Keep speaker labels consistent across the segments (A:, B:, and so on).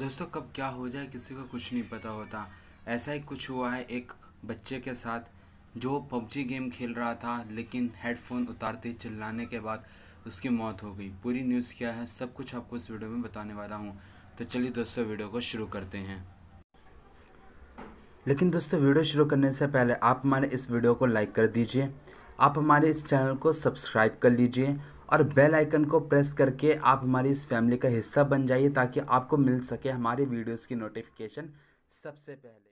A: दोस्तों, कब क्या हो जाए किसी को कुछ नहीं पता होता। ऐसा ही कुछ हुआ है एक बच्चे के साथ जो पबजी गेम खेल रहा था, लेकिन हेडफोन उतारते चिल्लाने के बाद उसकी मौत हो गई। पूरी न्यूज़ क्या है, सब कुछ आपको इस वीडियो में बताने वाला हूँ। तो चलिए दोस्तों, वीडियो को शुरू करते हैं। लेकिन दोस्तों, वीडियो शुरू करने से पहले आप हमारे इस वीडियो को लाइक कर दीजिए। आप हमारे इस चैनल को सब्सक्राइब कर लीजिए और बेल आइकन को प्रेस करके आप हमारी इस फैमिली का हिस्सा बन जाइए ताकि आपको मिल सके हमारे वीडियोस की नोटिफिकेशन सबसे पहले।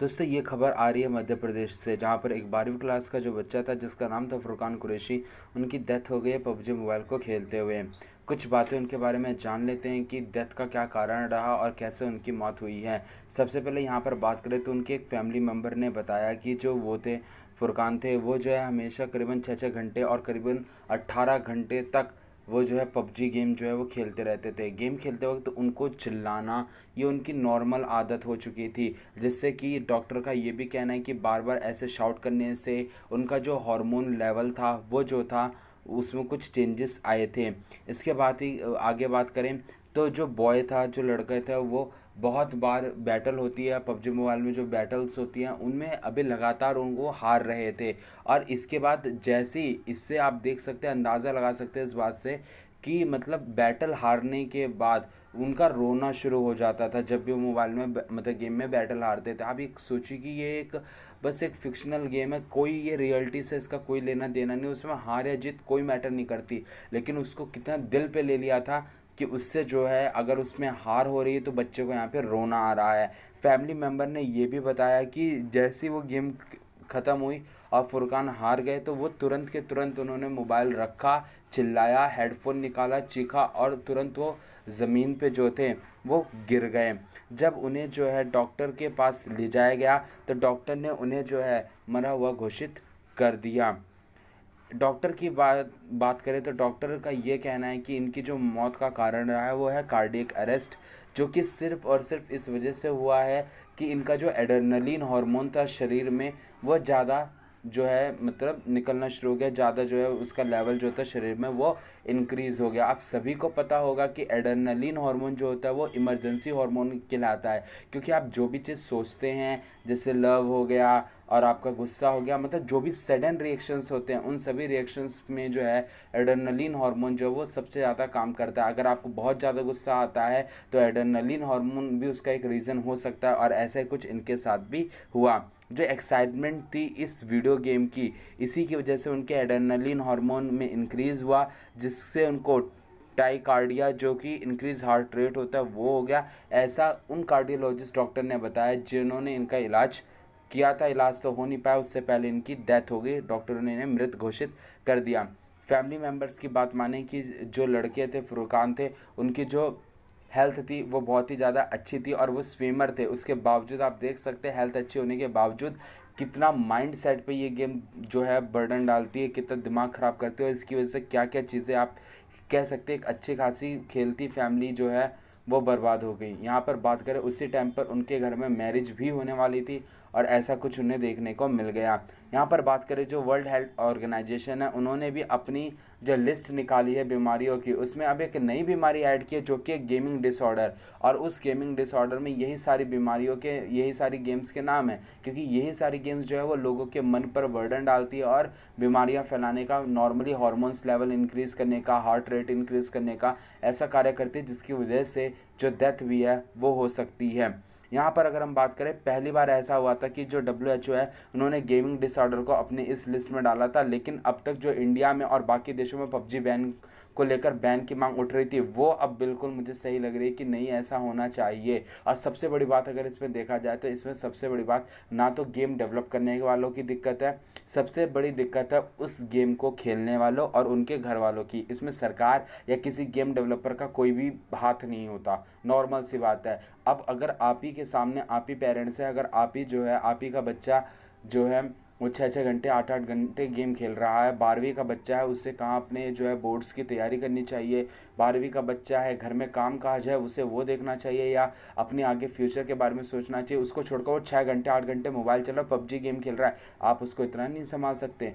A: दोस्तों, ये खबर आ रही है मध्य प्रदेश से, जहाँ पर एक बारहवीं क्लास का जो बच्चा था, जिसका नाम था फुरकान कुरैशी, उनकी डेथ हो गई है पबजी मोबाइल को खेलते हुए। कुछ बातें उनके बारे में जान लेते हैं कि डेथ का क्या कारण रहा और कैसे उनकी मौत हुई है। सबसे पहले यहाँ पर बात करें तो उनके एक फैमिली मेंबर ने बताया कि जो वो थे, फुरकान थे, वो जो है हमेशा करीबन छः छः घंटे और करीबन अट्ठारह घंटे तक वो जो है पबजी गेम जो है वो खेलते रहते थे। गेम खेलते वक्त उनको चिल्लाना, ये उनकी नॉर्मल आदत हो चुकी थी, जिससे कि डॉक्टर का ये भी कहना है कि बार बार ऐसे शाउट करने से उनका जो हार्मोन लेवल था, वो जो था उसमें कुछ चेंजेस आए थे। इसके बाद ही आगे बात करें तो जो बॉय था, जो लड़का था, वो बहुत बार बैटल होती है। पबजी मोबाइल में जो बैटल्स होती हैं, उनमें अभी लगातार उनको हार रहे थे। और इसके बाद जैसे ही, इससे आप देख सकते हैं, अंदाज़ा लगा सकते हैं इस बात से कि मतलब बैटल हारने के बाद उनका रोना शुरू हो जाता था, जब भी वो मोबाइल में मतलब गेम में बैटल हारते थे। आप एक सोचिए कि ये एक, बस एक फिक्शनल गेम है, कोई ये रियलिटी से इसका कोई लेना देना नहीं, उसमें हार या जीत कोई मैटर नहीं करती। लेकिन उसको कितना दिल पे ले लिया था कि उससे जो है, अगर उसमें हार हो रही है तो बच्चे को यहाँ पे रोना आ रहा है। फैमिली मेंबर ने ये भी बताया कि जैसी वो गेम ख़त्म हुई और फुरकान हार गए तो वो तुरंत के तुरंत उन्होंने मोबाइल रखा, चिल्लाया, हेडफोन निकाला, चीखा और तुरंत वो ज़मीन पे जो थे, वो गिर गए। जब उन्हें जो है डॉक्टर के पास ले जाया गया तो डॉक्टर ने उन्हें जो है मरा हुआ घोषित कर दिया। डॉक्टर की बात बात करें तो डॉक्टर का ये कहना है कि इनकी जो मौत का कारण रहा है वो है कार्डियक अरेस्ट, जो कि सिर्फ़ और सिर्फ़ इस वजह से हुआ है कि इनका जो एडर्नलिन हार्मोन था शरीर में वह ज़्यादा जो है मतलब निकलना शुरू हो गया, ज़्यादा जो है उसका लेवल जो होता है शरीर में वो इंक्रीज़ हो गया। आप सभी को पता होगा कि एडर्नलिन हार्मोन जो होता है वो इमरजेंसी हार्मोन कहलाता है, क्योंकि आप जो भी चीज़ सोचते हैं, जैसे लव हो गया और आपका गुस्सा हो गया मतलब जो भी सडन रिएक्शंस होते हैं, उन सभी रिएक्शंस में जो है एडर्नलिन हार्मोन जो है वो सबसे ज़्यादा काम करता है। अगर आपको बहुत ज़्यादा गुस्सा आता है तो एडर्नलिन हार्मोन भी उसका एक रीज़न हो सकता है और ऐसा कुछ इनके साथ भी हुआ। जो एक्साइटमेंट थी इस वीडियो गेम की, इसी की वजह से उनके एडर्नलिन हार्मोन में इंक्रीज़ हुआ, जिससे उनको टाइकार्डिया जो कि इंक्रीज हार्ट रेट होता है, वो हो गया। ऐसा उन कार्डियोलॉजिस्ट डॉक्टर ने बताया, जिन्होंने इनका इलाज किया था, इलाज तो हो नहीं पाया, उससे पहले इनकी डेथ हो गई डॉक्टरों ने इन्हें मृत घोषित कर दिया। फैमिली मेंबर्स की बात माने कि जो लड़के थे, फुरकान थे, उनकी जो हेल्थ थी, वो बहुत ही ज़्यादा अच्छी थी और वो स्विमर थे। उसके बावजूद आप देख सकते हैं हेल्थ अच्छी होने के बावजूद कितना माइंड सेट पर ये गेम जो है बर्डन डालती है, कितना दिमाग ख़राब करती है और इसकी वजह से क्या क्या चीज़ें आप कह सकते हैं, एक अच्छी खासी खेलती फैमिली जो है वो बर्बाद हो गई। यहाँ पर बात करें, उसी टाइम पर उनके घर में मैरिज भी होने वाली थी और ऐसा कुछ उन्हें देखने को मिल गया। यहाँ पर बात करें जो वर्ल्ड हेल्थ ऑर्गेनाइजेशन है, उन्होंने भी अपनी जो लिस्ट निकाली है बीमारियों की, उसमें अब एक नई बीमारी ऐड की है जो कि गेमिंग डिसऑर्डर और उस गेमिंग डिसऑर्डर में यही सारी बीमारियों के, यही सारी गेम्स के नाम हैं, क्योंकि यही सारी गेम्स जो है वो लोगों के मन पर बर्डन डालती है और बीमारियाँ फैलाने का नॉर्मली हॉर्मोन्स लेवल इंक्रीज़ करने का हार्ट रेट इंक्रीज़ करने का ऐसा कार्य करती है, जिसकी वजह से जो डेथ भी है वो हो सकती है। यहाँ पर अगर हम बात करें, पहली बार ऐसा हुआ था कि जो डब्ल्यू एच ओ है, उन्होंने गेमिंग डिसऑर्डर को अपनी इस लिस्ट में डाला था, लेकिन अब तक जो इंडिया में और बाकी देशों में पबजी बैन को लेकर बैन की मांग उठ रही थी, वो अब बिल्कुल मुझे सही लग रही है कि नहीं ऐसा होना चाहिए। और सबसे बड़ी बात अगर इसमें देखा जाए तो इसमें सबसे बड़ी बात ना तो गेम डेवलप करने वालों की दिक्कत है, सबसे बड़ी दिक्कत है उस गेम को खेलने वालों और उनके घर वालों की। इसमें सरकार या किसी गेम डेवलपर का कोई भी हाथ नहीं होता नॉर्मल सी बात है। अब अगर आप ही के सामने आप ही पेरेंट्स हैं, अगर आप ही जो है, आप ही का बच्चा जो है, वो छः छः घंटे आठ आठ घंटे गेम खेल रहा है, बारहवीं का बच्चा है उससे कहाँ अपने जो है बोर्ड्स की तैयारी करनी चाहिए, बारहवीं का बच्चा है, घर में काम काज है, उसे वो देखना चाहिए या अपने आगे फ्यूचर के बारे में सोचना चाहिए, उसको छोड़कर वो छः घंटे, आठ घंटे मोबाइल चला, पबजी गेम खेल रहा है, आप उसको इतना नहीं संभाल सकते।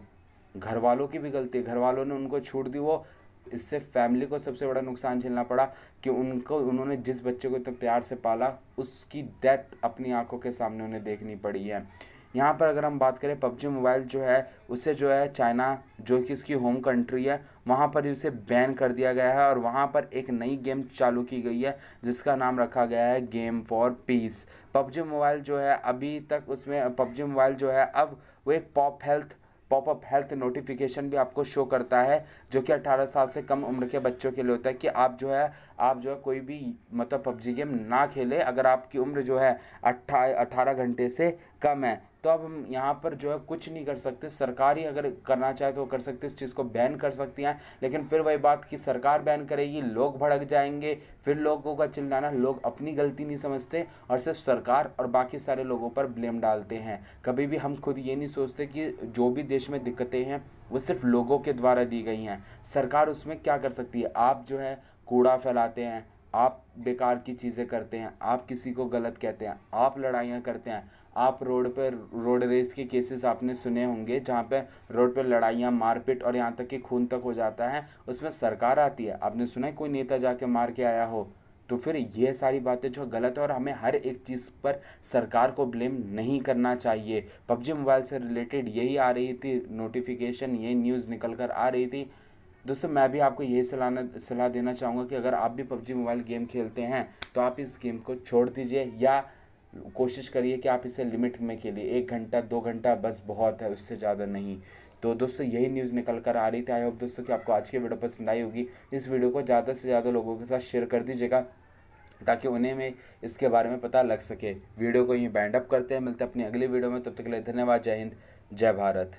A: घर वालों की भी गलती घर वालों ने उनको छूट दी, वो इससे फैमिली को सबसे बड़ा नुकसान झेलना पड़ा कि उनको, उन्होंने जिस बच्चे को इतने प्यार से पाला, उसकी डेथ अपनी आँखों के सामने उन्हें देखनी पड़ी है। यहाँ पर अगर हम बात करें, पबजी मोबाइल जो है, उसे जो है चाइना, जो कि इसकी होम कंट्री है, वहाँ पर उसे बैन कर दिया गया है और वहाँ पर एक नई गेम चालू की गई है, जिसका नाम रखा गया है game for peace PUBG mobile जो है, अभी तक उसमें, पबजी मोबाइल जो है, अब वो एक pop health popup health notification भी आपको शो करता है, जो कि 18 साल से कम उम्र के बच्चों के लिए होता है कि आप जो है, आप जो है कोई भी मतलब पबजी गेम ना खेले। अगर आपकी उम्र जो है अट्ठा, अठारह घंटे से कम है। तो अब हम यहाँ पर जो है कुछ नहीं कर सकते। सरकार ही अगर करना चाहे तो कर सकते इस चीज़ को बैन कर सकती हैं। लेकिन फिर वही बात कि सरकार बैन करेगी, लोग भड़क जाएँगे, फिर लोगों का चिल्लाना, लोग अपनी गलती नहीं समझते और सिर्फ़ सरकार और बाकी सारे लोगों पर ब्लेम डालते हैं। कभी भी हम खुद ये नहीं सोचते कि जो भी देश में दिक्कतें हैं, वो सिर्फ़ लोगों के द्वारा दी गई हैं। सरकार उसमें क्या कर सकती है? आप जो है कूड़ा फैलाते हैं, आप बेकार की चीज़ें करते हैं, आप किसी को गलत कहते हैं, आप लड़ाइयाँ करते हैं आप रोड पर रोड रेस के केसेस आपने सुने होंगे, जहाँ पे रोड पर लड़ाइयाँ, मारपीट और यहाँ तक कि खून तक हो जाता है, उसमें सरकार आती है। आपने सुना है कोई नेता जाके मार के आया हो? तो फिर ये सारी बातें जो गलत है और हमें हर एक चीज़ पर सरकार को ब्लेम नहीं करना चाहिए। पबजी मोबाइल से रिलेटेड यही आ रही थी नोटिफिकेशन ये न्यूज़ निकल कर आ रही थी। दोस्तों, मैं भी आपको यही सलाह सलाह देना चाहूँगा कि अगर आप भी पबजी मोबाइल गेम खेलते हैं तो आप इस गेम को छोड़ दीजिए या कोशिश करिए कि आप इसे लिमिट में खेलिए। एक घंटा, दो घंटा बस बहुत है, उससे ज़्यादा नहीं। तो दोस्तों, यही न्यूज़ निकल कर आ रही थी। आई होप दोस्तों कि आपको आज की वीडियो पसंद आई होगी। इस वीडियो को ज़्यादा से ज़्यादा लोगों के साथ शेयर कर दीजिएगा, ताकि उन्हें में इसके बारे में पता लग सके। वीडियो को यहीं बैंड अप करते हैं। मिलते हैं अपनी अगली वीडियो में। तब तक के लिए धन्यवाद। जय हिंद, जय भारत।